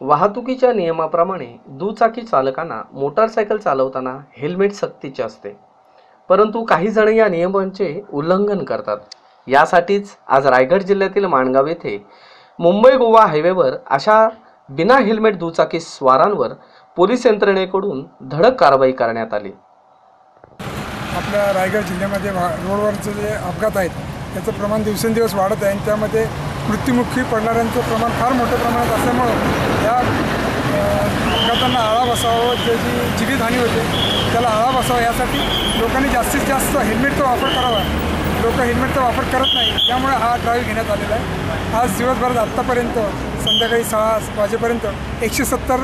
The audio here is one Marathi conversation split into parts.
वाहतुकीच्या नियमाप्रमाणे दुचाकी चालकांना मोटारसायकल चालवताना हेल्मेट सक्तीचे असते. परंतु काही जण या नियमांचे उल्लंघन करतात. यासाठीच आज रायगड जिल्ह्यातील माणगाव येथे मुंबई गोवा हायवेवर अशा बिना हेल्मेट दुचाकी स्वारांवर पोलीस यंत्रणेकडून धडक कारवाई करण्यात आली. आपल्या रायगड जिल्ह्यामध्ये रोडवरचे जे अपघात आहेत त्याचं प्रमाण दिवसेंदिवस वाढत आहे आणि त्यामध्ये मृत्युमुखी पडणाऱ्यांचं प्रमाण फार मोठ्या प्रमाणात असल्यामुळं या अपघातांना आळा बसावं जे जी जीवितहानी होते त्याला आळा बसावा यासाठी लोकांनी जास्तीत जास्त हेल्मेटचा वापर करावा. लोक हेल्मेटचा वापर करत नाही त्यामुळे हा ड्राईव्ह घेण्यात आलेला आहे. आज दिवसभरात आत्तापर्यंत संध्याकाळी सहा वाजेपर्यंत एकशे सत्तर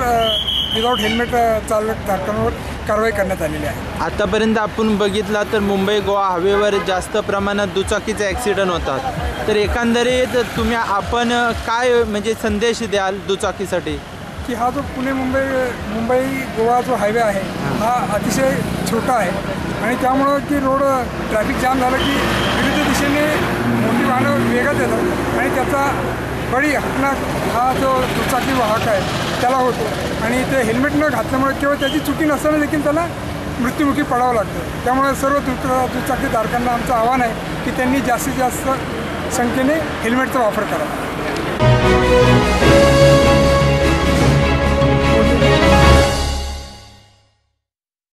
विदाऊट हेल्मेट चालक धारकांवर कारवाई करण्यात आलेली आहे. आतापर्यंत आपण बघितला तर मुंबई गोवा हवेवर जास्त प्रमाणात दुचाकीचे ॲक्सिडेंट होतात. तर एकंदरीत तुम्ही आपण काय म्हणजे संदेश द्याल दुचाकीसाठी? की हा जो पुणे मुंबई मुंबई गोवा जो हायवे आहे हा अतिशय छोटा आहे. आणि त्यामुळं की रोड ट्रॅफिक जाम झालं की विविध दिशेने मोठी वाहनं वेगात येतात. आणि त्याचा बळी हटणं हा जो दुचाकी वाहक आहे त्याला होतो. आणि ते हेल्मेट न घातल्यामुळे किंवा त्याची चुकी नसताना देखील त्याला मृत्युमुखी पडावं लागतं. त्यामुळे सर्व दु दुचाकीधारकांना आमचं आव्हान आहे की त्यांनी जास्तीत जास्त संख्येने हेल्मेटचा वापर करावा.